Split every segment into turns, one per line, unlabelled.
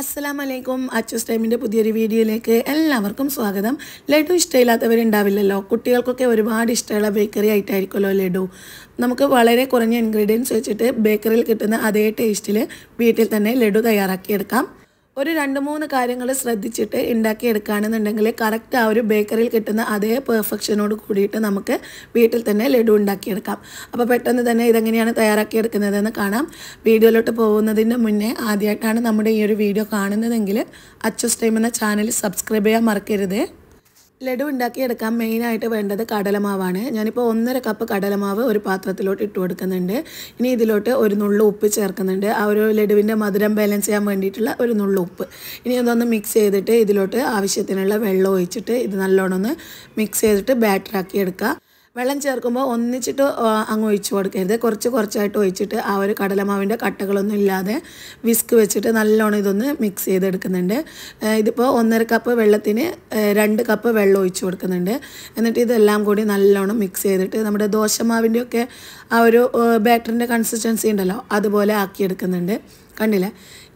അസ്സലാം വലൈക്കും അച്ചൂസ് ടൈമിന്റെ പുതിയൊരു വീഡിയോയിലേക്ക് എല്ലാവർക്കും സ്വാഗതം. ലഡു ഇഷ്ടമില്ലാത്തവരുണ്ടാവില്ലല്ലോ. കുട്ടികൾക്കൊക്കെ ഒരുപാട് ഇഷ്ടമുള്ള ബേക്കറി ആയിട്ടായിരിക്കുമല്ലോ ലഡു. നമുക്ക് വളരെ കുറഞ്ഞ ഇൻഗ്രീഡിയൻസ് വെച്ചിട്ട് ബേക്കറിയിൽ കിട്ടുന്ന അതേ ടേസ്റ്റിൽ വീട്ടിൽ തന്നെ ലഡു തയ്യാറാക്കിയെടുക്കാം. ഒരു രണ്ട് മൂന്ന് കാര്യങ്ങൾ ശ്രദ്ധിച്ചിട്ട് ഉണ്ടാക്കിയെടുക്കുകയാണെന്നുണ്ടെങ്കിൽ കറക്റ്റ് ആ ഒരു ബേക്കറിയിൽ കിട്ടുന്ന അതേ പെർഫെക്ഷനോട് കൂടിയിട്ട് നമുക്ക് വീട്ടിൽ തന്നെ ലഡു ഉണ്ടാക്കിയെടുക്കാം. അപ്പോൾ പെട്ടെന്ന് തന്നെ ഇതെങ്ങനെയാണ് തയ്യാറാക്കിയെടുക്കുന്നതെന്ന് കാണാം. വീഡിയോയിലോട്ട് പോകുന്നതിന് മുന്നേ ആദ്യമായിട്ടാണ് നമ്മുടെ ഈ ഒരു വീഡിയോ കാണുന്നതെങ്കിൽ അച്ചസ് ടൈം എന്ന ചാനൽ സബ്സ്ക്രൈബ് ചെയ്യാൻ മറക്കരുത്. ലഡു ഉണ്ടാക്കിയെടുക്കാൻ മെയിനായിട്ട് വേണ്ടത് കടലമാവാണ്. ഞാനിപ്പോൾ ഒന്നര കപ്പ് കടലമാവ് ഒരു പാത്രത്തിലോട്ട് ഇട്ട് കൊടുക്കുന്നുണ്ട്. ഇനി ഇതിലോട്ട് ഒരു നുള്ളു ഉപ്പ് ചേർക്കുന്നുണ്ട്. ആ ഒരു ലഡുവിന്റെ മധുരം ബാലൻസ് ചെയ്യാൻ വേണ്ടിയിട്ടുള്ള ഒരു നുള്ളു ഉപ്പ്. ഇനി ഇതൊന്ന് മിക്സ് ചെയ്തിട്ട് ഇതിലോട്ട് ആവശ്യത്തിനുള്ള വെള്ളം ഒഴിച്ചിട്ട് ഇത് നല്ലോണം ഒന്ന് മിക്സ് ചെയ്തിട്ട് ബാറ്ററാക്കി എടുക്കുക. വെള്ളം ചേർക്കുമ്പോൾ ഒന്നിച്ചിട്ട് അങ്ങ് ഒഴിച്ചു കൊടുക്കരുത്. കുറച്ച് കുറച്ചായിട്ട് ഒഴിച്ചിട്ട് ആ ഒരു കടലമാവിന്റെ കട്ടകളൊന്നും ഇല്ലാതെ വിസ്ക് വെച്ചിട്ട് നല്ലോണം ഇതൊന്ന് മിക്സ് ചെയ്തെടുക്കുന്നുണ്ട്. ഇതിപ്പോൾ ഒന്നര കപ്പ് വെള്ളത്തിന് രണ്ട് കപ്പ് വെള്ളം ഒഴിച്ചു കൊടുക്കുന്നുണ്ട്. എന്നിട്ട് ഇതെല്ലാം കൂടി നല്ലോണം മിക്സ് ചെയ്തിട്ട് നമ്മുടെ ദോശമാവിന്റെയൊക്കെ ആ ഒരു ബാറ്ററിന്റെ കൺസിസ്റ്റൻസി ഉണ്ടല്ലോ അതുപോലെ ആക്കിയെടുക്കുന്നുണ്ട്. കണ്ടില്ലേ?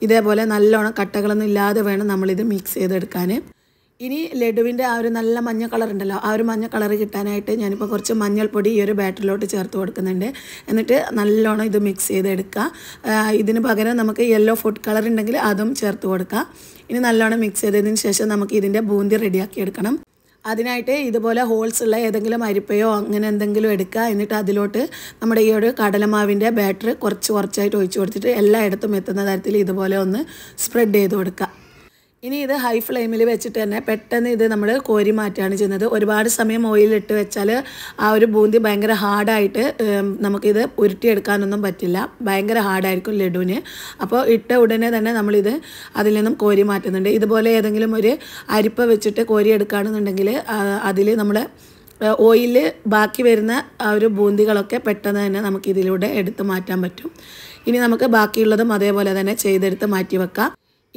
ഇതേപോലെ നല്ലോണം കട്ടകളൊന്നും ഇല്ലാതെ വേണം നമ്മളിത് മിക്സ് ചെയ്തെടുക്കാൻ. ഇനി ലഡുവിന്റെ ആ ഒരു നല്ല മഞ്ഞ കളർ ഉണ്ടല്ലോ ആ ഒരു മഞ്ഞ കളർ കിട്ടാനായിട്ട് ഞാനിപ്പോൾ കുറച്ച് മഞ്ഞൾപ്പൊടി ഈ ഒരു ബാറ്ററിലോട്ട് ചേർത്ത് കൊടുക്കുന്നുണ്ട്. എന്നിട്ട് നല്ലോണം ഇത് മിക്സ് ചെയ്തെടുക്കുക ഇതിന് പകരം നമുക്ക് യെല്ലോ ഫുഡ് കളർ ഉണ്ടെങ്കിൽ അതും ചേർത്ത് കൊടുക്കുക ഇനി നല്ലോണം മിക്സ് ചെയ്തതിന് ശേഷം നമുക്ക് ഇതിന്റെ ബൂന്തി റെഡിയാക്കി എടുക്കണം. അതിനായിട്ട് ഇതുപോലെ ഹോൾസ് ഉള്ള ഏതെങ്കിലും അരിപ്പയോ അങ്ങനെ എന്തെങ്കിലും എടുക്കുക എന്നിട്ട് അതിലോട്ട് നമ്മുടെ ഈ ഒരു കടലമാവിന്റെ ബാറ്റർ കുറച്ച് കുറച്ചായിട്ട് ഒഴിച്ചു കൊടുത്തിട്ട് എല്ലായിടത്തും എത്തുന്ന തരത്തിൽ ഇതുപോലെ ഒന്ന് സ്പ്രെഡ് ചെയ്ത് കൊടുക്കുക ഇനി ഇത് ഹൈ ഫ്ലെയിമിൽ വെച്ചിട്ട് തന്നെ പെട്ടെന്ന് ഇത് നമ്മൾ കോരി മാറ്റുകയാണ് ചെയ്യുന്നത്. ഒരുപാട് സമയം ഓയിലിട്ട് വെച്ചാൽ ആ ഒരു ബൂന്തി ഭയങ്കര ഹാർഡായിട്ട് നമുക്കിത് ഉരുട്ടിയെടുക്കാനൊന്നും പറ്റില്ല. ഭയങ്കര ഹാർഡായിരിക്കും ലഡുവിന്. അപ്പോൾ ഇട്ട ഉടനെ തന്നെ നമ്മളിത് അതിൽ നിന്നും കോരി മാറ്റുന്നുണ്ട്. ഇതുപോലെ ഏതെങ്കിലും ഒരു അരിപ്പ വെച്ചിട്ട് കോരി എടുക്കുകയാണെന്നുണ്ടെങ്കിൽ അതിൽ നമ്മൾ ഓയിൽ ബാക്കി വരുന്ന ആ ഒരു ബൂന്തികളൊക്കെ പെട്ടെന്ന് തന്നെ നമുക്ക് ഇതിലൂടെ എടുത്ത് മാറ്റാൻ പറ്റും. ഇനി നമുക്ക് ബാക്കിയുള്ളതും അതേപോലെ തന്നെ ചെയ്തെടുത്ത് മാറ്റി വെക്കാം.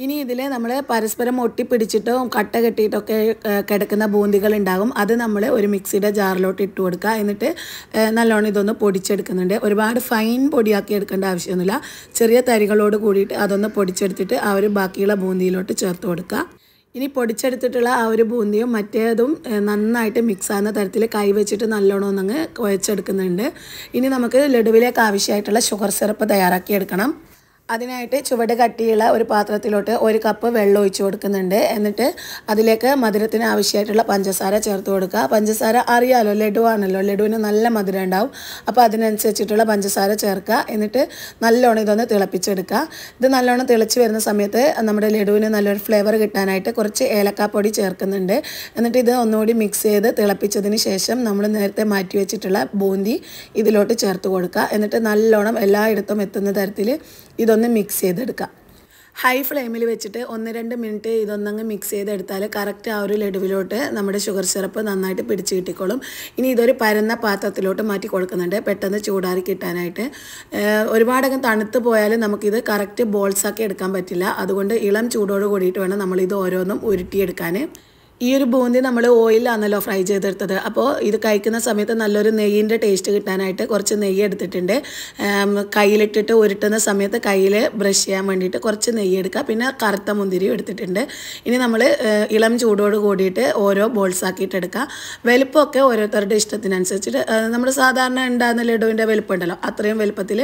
ഇനി ഇതിൽ നമ്മൾ പരസ്പരം ഒട്ടിപ്പിടിച്ചിട്ടും കട്ട കെട്ടിയിട്ടൊക്കെ കിടക്കുന്ന ബൂന്തികൾ ഉണ്ടാകും അത് നമ്മൾ ഒരു മിക്സിയുടെ ജാറിലോട്ട് ഇട്ട് കൊടുക്കുക. എന്നിട്ട് നല്ലോണം ഇതൊന്ന് പൊടിച്ചെടുക്കുന്നുണ്ട്. ഒരുപാട് ഫൈൻ പൊടിയാക്കി എടുക്കേണ്ട ആവശ്യമൊന്നുമില്ല. ചെറിയ തരികളോട് കൂടിയിട്ട് അതൊന്ന് പൊടിച്ചെടുത്തിട്ട് ആ ഒരു ബാക്കിയുള്ള ബൂന്തിയിലോട്ട് ചേർത്ത് കൊടുക്കുക. ഇനി പൊടിച്ചെടുത്തിട്ടുള്ള ആ ഒരു ബൂന്തിയും മറ്റേതും നന്നായിട്ട് മിക്സ് ആകുന്ന തരത്തിൽ കൈ വെച്ചിട്ട് നല്ലോണം ഒന്നങ്ങ് കുഴച്ചെടുക്കുന്നുണ്ട്. ഇനി നമുക്ക് ലഡുവിലേക്ക് ആവശ്യമായിട്ടുള്ള ഷുഗർ സിറപ്പ് തയ്യാറാക്കി എടുക്കണം. അതിനായിട്ട് ചുവട് കട്ടിയുള്ള ഒരു പാത്രത്തിലോട്ട് ഒരു കപ്പ് വെള്ളം ഒഴിച്ചു കൊടുക്കുന്നുണ്ട്. എന്നിട്ട് അതിലേക്ക് മധുരത്തിന് ആവശ്യമായിട്ടുള്ള പഞ്ചസാര ചേർത്ത് കൊടുക്കുക. പഞ്ചസാര അറിയാലോ ലഡു ആണല്ലോ ലഡുവിന് നല്ല മധുരം ഉണ്ടാവും. അപ്പോൾ അതിനനുസരിച്ചിട്ടുള്ള പഞ്ചസാര ചേർക്കുക. എന്നിട്ട് നല്ലോണം ഇതൊന്ന് തിളപ്പിച്ചെടുക്കുക. ഇത് നല്ലോണം തിളച്ച് വരുന്ന സമയത്ത് നമ്മുടെ ലഡുവിന് നല്ലൊരു ഫ്ലേവർ കിട്ടാനായിട്ട് കുറച്ച് ഏലക്കാപ്പൊടി ചേർക്കുന്നുണ്ട്. എന്നിട്ട് ഇത് ഒന്നുകൂടി മിക്സ് ചെയ്ത് തിളപ്പിച്ചതിന് ശേഷം നമ്മൾ നേരത്തെ മാറ്റി വെച്ചിട്ടുള്ള ബൂന്തി ഇതിലോട്ട് ചേർത്ത് കൊടുക്കുക. എന്നിട്ട് നല്ലോണം എല്ലായിടത്തും എത്തുന്ന തരത്തിൽ ഇതൊന്ന് മിക്സ് ചെയ്തെടുക്കാം. ഹൈ ഫ്ലെയിമിൽ വെച്ചിട്ട് ഒന്ന് രണ്ട് മിനിറ്റ് ഇതൊന്നങ്ങ് മിക്സ് ചെയ്തെടുത്താൽ കറക്റ്റ് ആ ഒരു ലഡുവിലോട്ട് നമ്മുടെ ഷുഗർ സിറപ്പ് നന്നായിട്ട് പിടിച്ച് കിട്ടിക്കോളും. ഇനി ഇതൊരു പരന്ന പാത്രത്തിലോട്ട് മാറ്റി കൊടുക്കുന്നുണ്ട്. പെട്ടെന്ന് ചൂടാറി കിട്ടാനായിട്ട്. ഒരുപാടകം തണുത്ത് പോയാലും നമുക്കിത് കറക്റ്റ് ബോൾസാക്കി എടുക്കാൻ പറ്റില്ല. അതുകൊണ്ട് ഇളം ചൂടോട് കൂടിയിട്ട് വേണം നമ്മളിത് ഓരോന്നും ഉരുട്ടിയെടുക്കാൻ. ഈ ഒരു ബൂന്തി നമ്മൾ ഓയിലാണല്ലോ ഫ്രൈ ചെയ്തെടുത്തത്. അപ്പോൾ ഇത് കഴിക്കുന്ന സമയത്ത് നല്ലൊരു നെയ്യിന്റെ ടേസ്റ്റ് കിട്ടാനായിട്ട് കുറച്ച് നെയ്യ് എടുത്തിട്ടുണ്ട്. കയ്യിലിട്ടിട്ട് ഉരുട്ടുന്ന സമയത്ത് കയ്യിൽ ബ്രഷ് ചെയ്യാൻ വേണ്ടിയിട്ട് കുറച്ച് നെയ്യ് എടുക്കുക. പിന്നെ കറുത്ത മുന്തിരിയും എടുത്തിട്ടുണ്ട്. ഇനി നമ്മൾ ഇളം ചൂടോട് കൂടിയിട്ട് ഓരോ ബോൾസ് ആക്കിയിട്ട് എടുക്കുക. വലുപ്പമൊക്കെ ഓരോരുത്തരുടെ ഇഷ്ടത്തിനനുസരിച്ചിട്ട് നമ്മൾ സാധാരണ ഉണ്ടാകുന്ന ലഡുവിന്റെ വലുപ്പം ഉണ്ടല്ലോ അത്രയും വലുപ്പത്തിൽ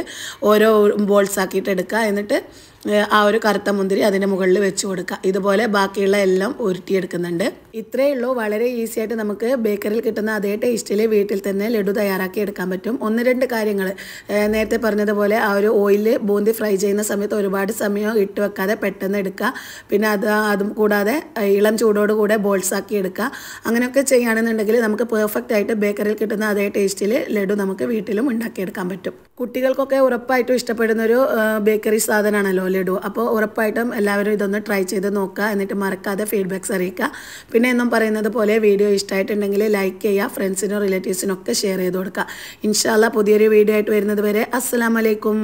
ഓരോ ബോൾസ് ആക്കിയിട്ട് എടുക്കുക. എന്നിട്ട് ആ ഒരു കറുത്ത മുന്തിരി അതിന്റെ മുകളിൽ വെച്ച് കൊടുക്കുക. ഇതുപോലെ ബാക്കിയുള്ള എല്ലാം ഉരുട്ടിയെടുക്കുന്നുണ്ട്. ഇത്രയേ ഉള്ളൂ. വളരെ ഈസി ആയിട്ട് നമുക്ക് ബേക്കറിയിൽ കിട്ടുന്ന അതേ ടേസ്റ്റിൽ വീട്ടിൽ തന്നെ ലഡു തയ്യാറാക്കി എടുക്കാൻ പറ്റും. ഒന്ന് രണ്ട് കാര്യങ്ങൾ നേരത്തെ പറഞ്ഞതുപോലെ ആ ഒരു ഓയിൽ ബൂന്തി ഫ്രൈ ചെയ്യുന്ന സമയത്ത് ഒരുപാട് സമയം ഇട്ട് വെക്കാതെ പെട്ടെന്ന് എടുക്കുക. പിന്നെ അത് അതും കൂടാതെ ഇളം ചൂടോട് കൂടെ ബോൾസ് ആക്കി എടുക്കുക. അങ്ങനെയൊക്കെ ചെയ്യുകയാണെന്നുണ്ടെങ്കിൽ നമുക്ക് പെർഫെക്റ്റ് ആയിട്ട് ബേക്കറിയിൽ കിട്ടുന്ന അതേ ടേസ്റ്റിൽ ലഡു നമുക്ക് വീട്ടിലും ഉണ്ടാക്കിയെടുക്കാൻ പറ്റും. കുട്ടികൾക്കൊക്കെ ഉറപ്പായിട്ടും ഇഷ്ടപ്പെടുന്നൊരു ബേക്കറി സാധനമാണല്ലോ ലഡു അപ്പോൾ ഉറപ്പായിട്ടും എല്ലാവരും ഇതൊന്ന് ട്രൈ ചെയ്ത് നോക്കുക എന്നിട്ട് മറക്കാതെ ഫീഡ്ബാക്ക്സ് അറിയിക്കുക. പിന്നെ എന്നും പറയുന്നത് പോലെ വീഡിയോ ഇഷ്ടമായിട്ടുണ്ടെങ്കിൽ ലൈക്ക് ചെയ്യുക ഫ്രണ്ട്സിനും റിലേറ്റീവ്സിനൊക്കെ ഷെയർ ചെയ്ത് കൊടുക്കുക. ഇൻഷാല്ല പുതിയൊരു വീഡിയോ ആയിട്ട് വരുന്നത് വരെ അസ്സലാമലൈക്കും